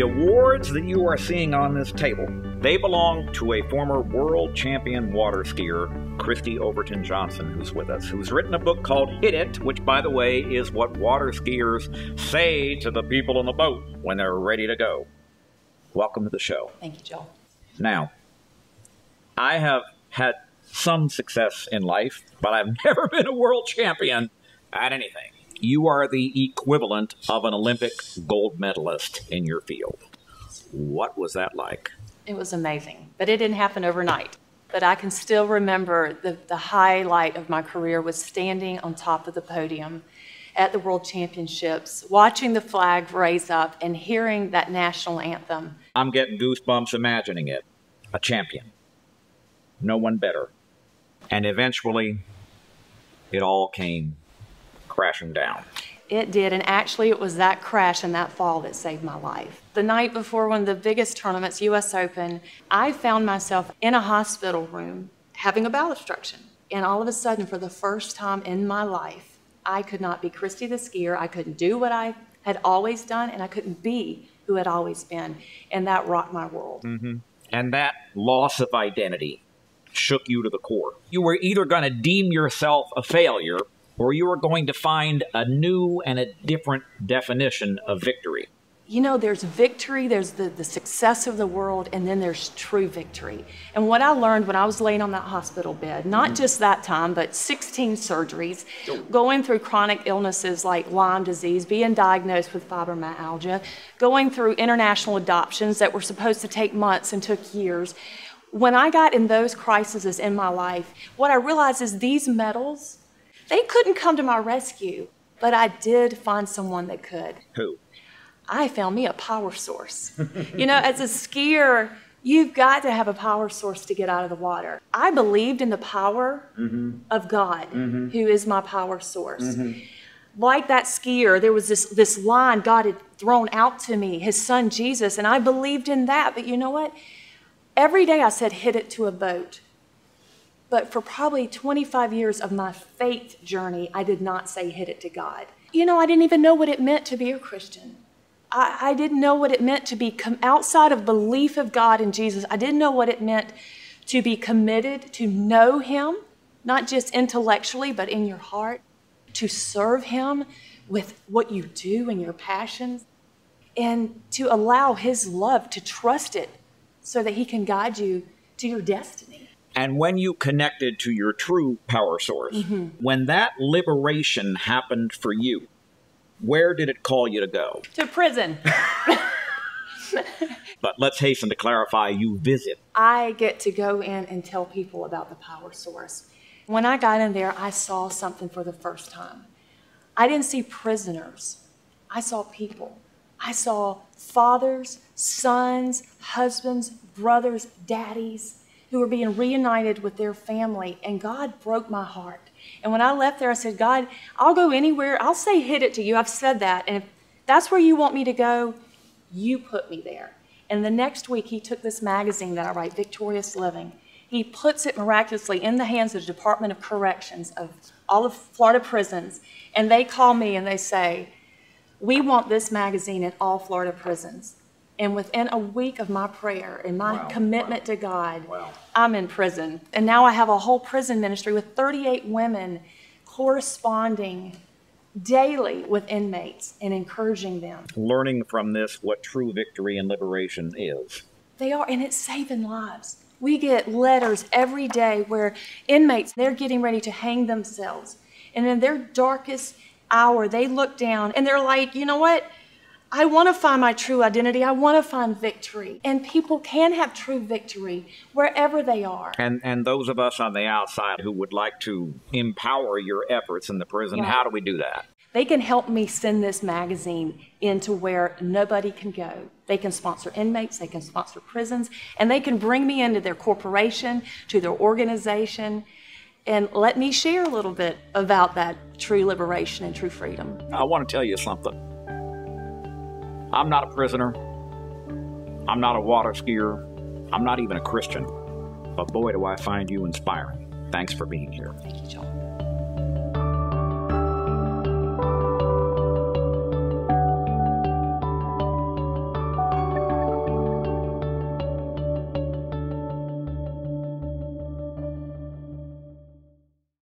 awards that you are seeing on this table, they belong to a former world champion water skier, Kristi Overton Johnson, who's with us, who's written a book called Hit It, which, by the way, is what water skiers say to the people on the boat when they're ready to go. Welcome to the show. Thank you, Joel. Now, I have had some success in life, but I've never been a world champion at anything. You are the equivalent of an Olympic gold medalist in your field. What was that like? It was amazing, but it didn't happen overnight. But I can still remember the, the highlight of my career was standing on top of the podium at the World Championships, watching the flag raise up and hearing that national anthem. I'm getting goosebumps imagining it. A champion. No one better. And eventually, it all came crashing down. It did, and actually, it was that crash and that fall that saved my life. The night before one of the biggest tournaments, US Open, I found myself in a hospital room having a bowel obstruction. And all of a sudden, for the first time in my life, I could not be Kristi the skier. I couldn't do what I had always done, and I couldn't be who had always been. And that rocked my world. Mm-hmm. And that loss of identity shook you to the core. You were either going to deem yourself a failure or you are going to find a new and a different definition of victory. You know, there's victory, there's the, the success of the world, and then there's true victory. And what I learned when I was laying on that hospital bed, not mm-hmm. just that time, but 16 surgeries, going through chronic illnesses like Lyme disease, being diagnosed with fibromyalgia, going through international adoptions that were supposed to take months and took years. When I got in those crises in my life, what I realized is these medals they couldn't come to my rescue, but I did find someone that could. Who? I found me a power source. you know, as a skier, you've got to have a power source to get out of the water. I believed in the power mm-hmm. of God, mm-hmm. who is my power source. Mm-hmm. Like that skier, there was this, this line God had thrown out to me, his son Jesus, and I believed in that. But you know what? Every day I said, hit it to a boat. But for probably 25 years of my faith journey, I did not say hit it to God. You know, I didn't even know what it meant to be a Christian. I, I didn't know what it meant to be outside of belief of God in Jesus. I didn't know what it meant to be committed to know Him, not just intellectually, but in your heart, to serve Him with what you do and your passions, and to allow His love to trust it so that He can guide you to your destiny. And when you connected to your true power source, mm-hmm. when that liberation happened for you, where did it call you to go? To prison. but let's hasten to clarify you visit. I get to go in and tell people about the power source. When I got in there, I saw something for the first time. I didn't see prisoners, I saw people. I saw fathers, sons, husbands, brothers, daddies who were being reunited with their family, and God broke my heart. And when I left there, I said, God, I'll go anywhere. I'll say hit it to you. I've said that. And if that's where you want me to go, you put me there. And the next week, he took this magazine that I write, Victorious Living. He puts it miraculously in the hands of the Department of Corrections of all of Florida prisons. And they call me and they say, We want this magazine in all Florida prisons. And within a week of my prayer and my wow. commitment wow. to God, wow. I'm in prison. And now I have a whole prison ministry with 38 women corresponding daily with inmates and encouraging them. Learning from this what true victory and liberation is. They are, and it's saving lives. We get letters every day where inmates, they're getting ready to hang themselves. And in their darkest hour, they look down and they're like, you know what? I want to find my true identity. I want to find victory. And people can have true victory wherever they are. And and those of us on the outside who would like to empower your efforts in the prison, yeah. how do we do that? They can help me send this magazine into where nobody can go. They can sponsor inmates, they can sponsor prisons, and they can bring me into their corporation, to their organization, and let me share a little bit about that true liberation and true freedom. I want to tell you something. I'm not a prisoner. I'm not a water skier. I'm not even a Christian. But boy, do I find you inspiring. Thanks for being here. Thank you, Joel.